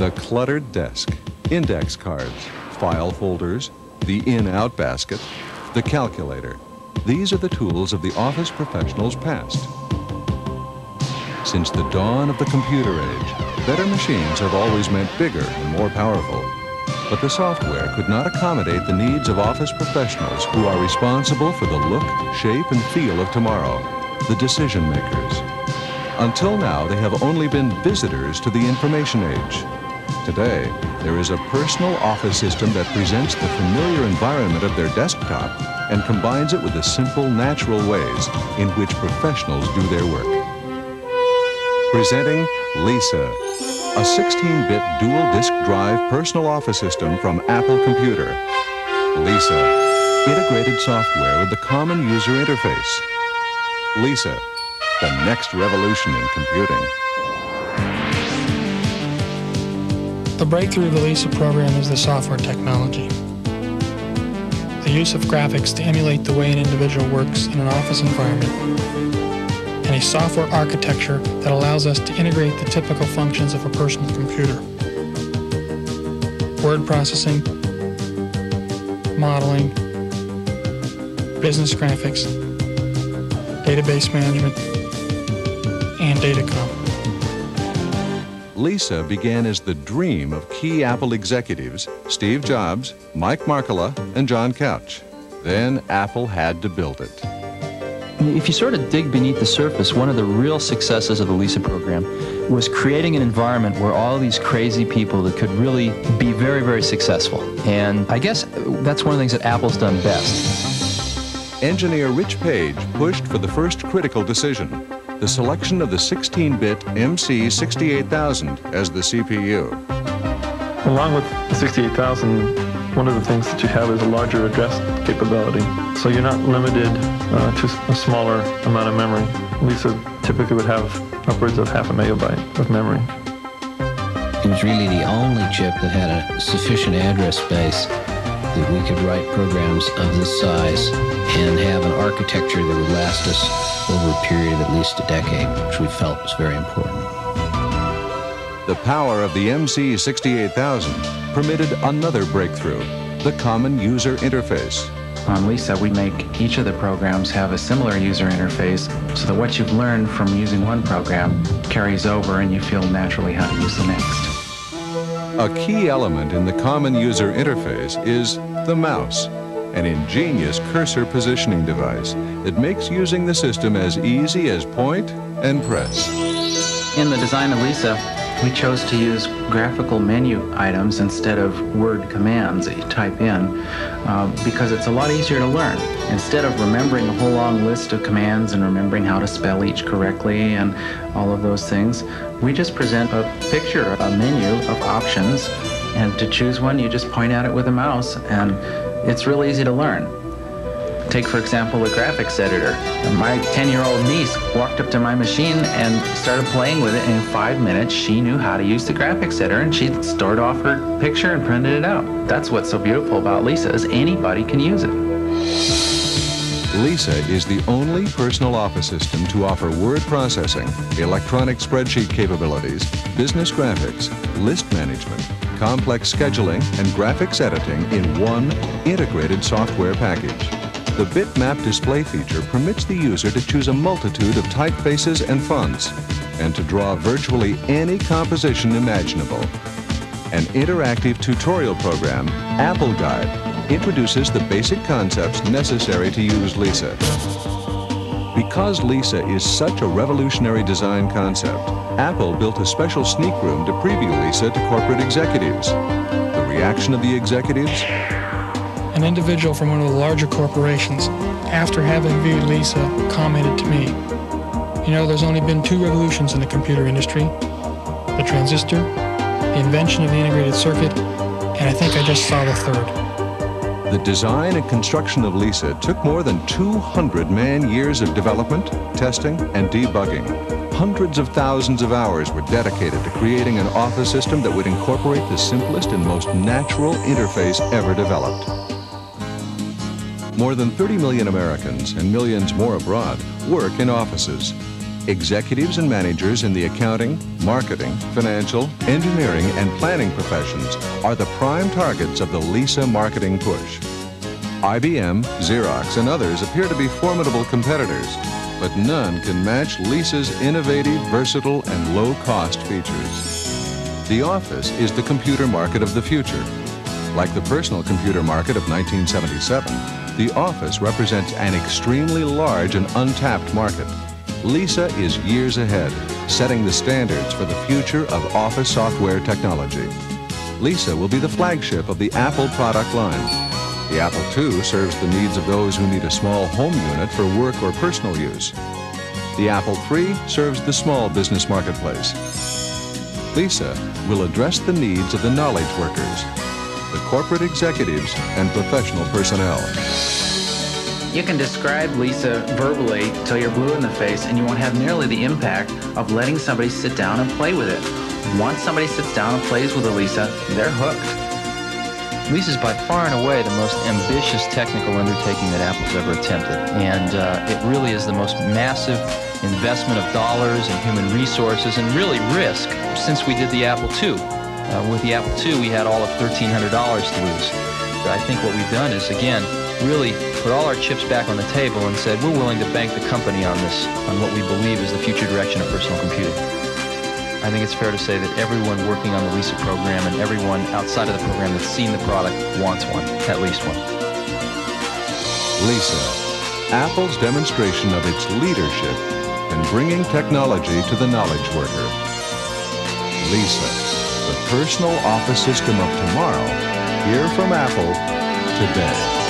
The cluttered desk, index cards, file folders, the in-out basket, the calculator. These are the tools of the office professionals past. Since the dawn of the computer age, better machines have always meant bigger and more powerful. But the software could not accommodate the needs of office professionals who are responsible for the look, shape, and feel of tomorrow, the decision makers. Until now, they have only been visitors to the information age. Today, there is a personal office system that presents the familiar environment of their desktop and combines it with the simple, natural ways in which professionals do their work. Presenting Lisa, a 16-bit dual-disk drive personal office system from Apple Computer. Lisa, integrated software with the common user interface. Lisa, the next revolution in computing. The breakthrough of the LISA program is the software technology. The use of graphics to emulate the way an individual works in an office environment, and a software architecture that allows us to integrate the typical functions of a personal computer. Word processing, modeling, business graphics, database management, and datacom. Lisa began as the dream of key Apple executives Steve Jobs, Mike Markkula, and John Couch. Then Apple had to build it. If you sort of dig beneath the surface, one of the real successes of the LISA program was creating an environment where all these crazy people that could really be very, very successful. And I guess that's one of the things that Apple's done best. Engineer Rich Page pushed for the first critical decision the selection of the 16-bit MC68000 as the CPU. Along with the 68000, one of the things that you have is a larger address capability. So you're not limited uh, to a smaller amount of memory. Lisa typically would have upwards of half a megabyte of memory. It was really the only chip that had a sufficient address space that we could write programs of this size and have an architecture that would last us over a period of at least a decade, which we felt was very important. The power of the MC68000 permitted another breakthrough, the common user interface. On Lisa, we make each of the programs have a similar user interface so that what you've learned from using one program carries over and you feel naturally how to use the next. A key element in the common user interface is the mouse an ingenious cursor positioning device that makes using the system as easy as point and press. In the design of Lisa, we chose to use graphical menu items instead of word commands that you type in uh, because it's a lot easier to learn. Instead of remembering a whole long list of commands and remembering how to spell each correctly and all of those things, we just present a picture, a menu of options, and to choose one, you just point at it with a mouse and it's real easy to learn. Take, for example, a graphics editor. My 10-year-old niece walked up to my machine and started playing with it. In five minutes, she knew how to use the graphics editor, and she stored off her picture and printed it out. That's what's so beautiful about Lisa, is anybody can use it. Lisa is the only personal office system to offer word processing, electronic spreadsheet capabilities, business graphics, list management, complex scheduling, and graphics editing in one integrated software package. The bitmap display feature permits the user to choose a multitude of typefaces and fonts, and to draw virtually any composition imaginable. An interactive tutorial program, Apple Guide, introduces the basic concepts necessary to use Lisa. Because Lisa is such a revolutionary design concept, Apple built a special sneak room to preview Lisa to corporate executives. The reaction of the executives? An individual from one of the larger corporations, after having viewed Lisa, commented to me, You know, there's only been two revolutions in the computer industry the transistor, the invention of the integrated circuit, and I think I just saw the third. The design and construction of Lisa took more than 200 man-years of development, testing, and debugging. Hundreds of thousands of hours were dedicated to creating an office system that would incorporate the simplest and most natural interface ever developed. More than 30 million Americans and millions more abroad work in offices. Executives and managers in the accounting, marketing, financial, engineering, and planning professions are the prime targets of the Lisa marketing push. IBM, Xerox, and others appear to be formidable competitors, but none can match Lisa's innovative, versatile, and low-cost features. The Office is the computer market of the future. Like the personal computer market of 1977, the Office represents an extremely large and untapped market. Lisa is years ahead, setting the standards for the future of Office software technology. Lisa will be the flagship of the Apple product line. The Apple II serves the needs of those who need a small home unit for work or personal use. The Apple III serves the small business marketplace. Lisa will address the needs of the knowledge workers, the corporate executives, and professional personnel. You can describe Lisa verbally till you're blue in the face and you won't have nearly the impact of letting somebody sit down and play with it. Once somebody sits down and plays with a Lisa, they're hooked. Lisa is by far and away the most ambitious technical undertaking that Apple's ever attempted. And uh, it really is the most massive investment of dollars and human resources and really risk since we did the Apple II. Uh, with the Apple II, we had all of $1,300 to lose. But I think what we've done is, again, really put all our chips back on the table and said we're willing to bank the company on this, on what we believe is the future direction of personal computing. I think it's fair to say that everyone working on the LISA program and everyone outside of the program that's seen the product wants one, at least one. Lisa, Apple's demonstration of its leadership in bringing technology to the knowledge worker. Lisa, the personal office system of tomorrow, here from Apple today.